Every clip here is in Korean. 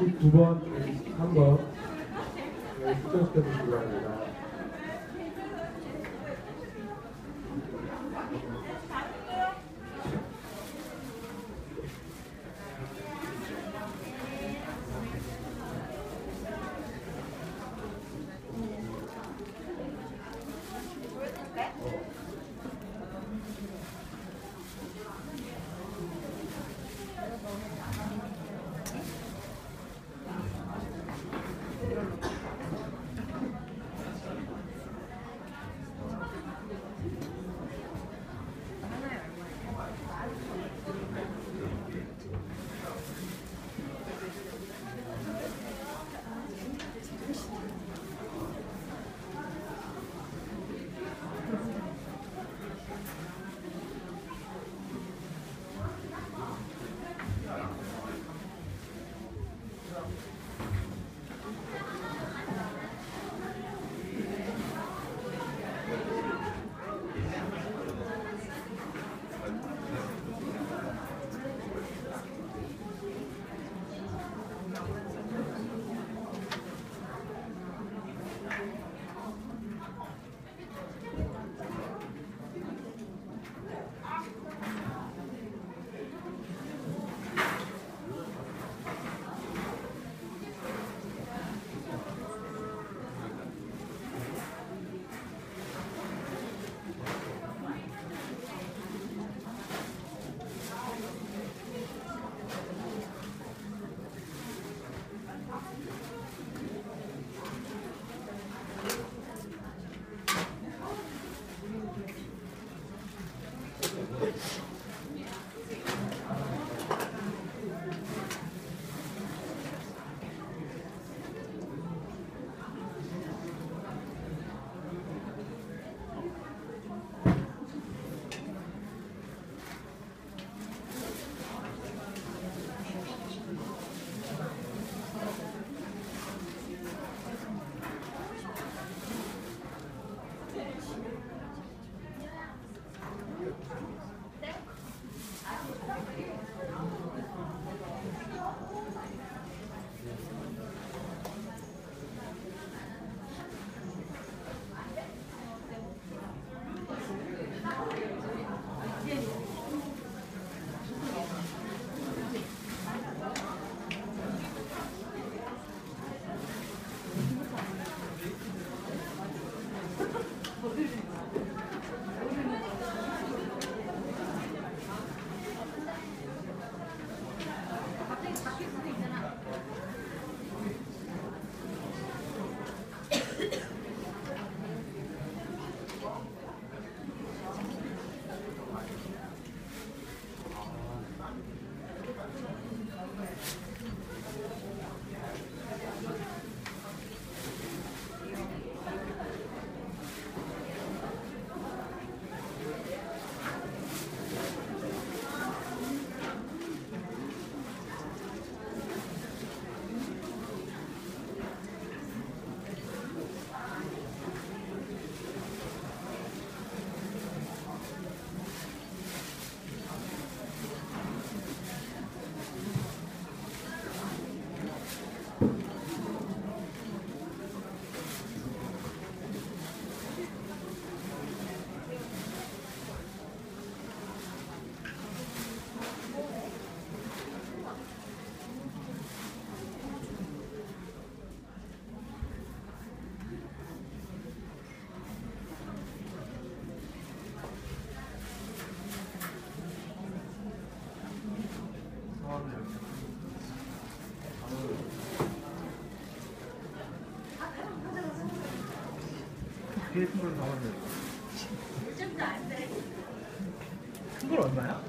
119번, 113번 네, 수정시켜 주시기 바랍니다. 1분만 더 하면 요즘도 안 돼. 큰걸 얼마야?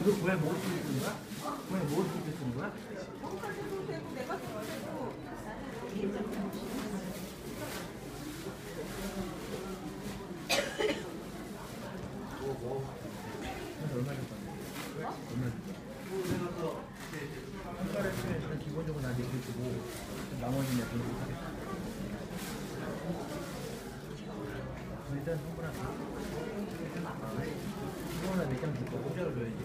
이거 뭐야 먹을 수 있는 거야? 뭐야 먹을 수 있는 거야? 일단 기본적으로 나 얘기 주고 나머지는 주고 사겠다. 일단 성분한 이거 하나 몇장 줄거 공짜로 줘야지.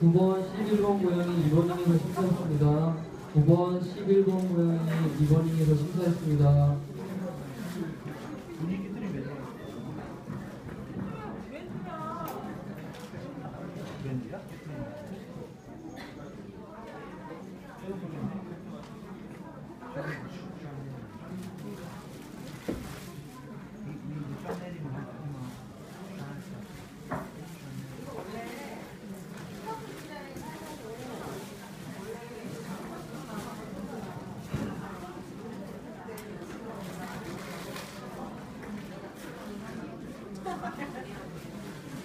9번 11번 고양이 2번님에서 심사했습니다. 9번 11번 고양이 2번님에서 심사했습니다.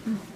분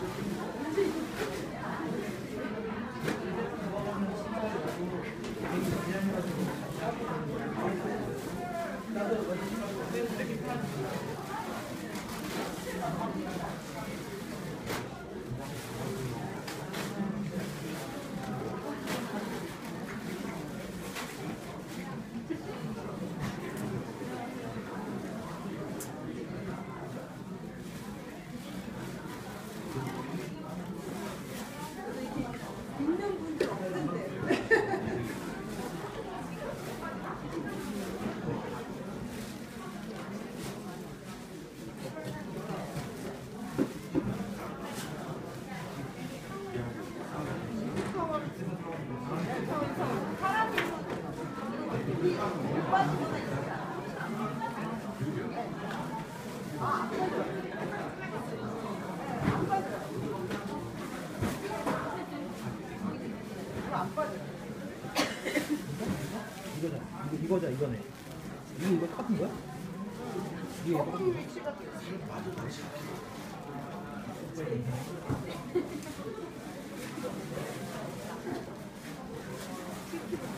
何? 이거다 이거네. 이거 이거 탑인 거야? 이게 이거 탑인 거야?